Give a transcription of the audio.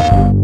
shop.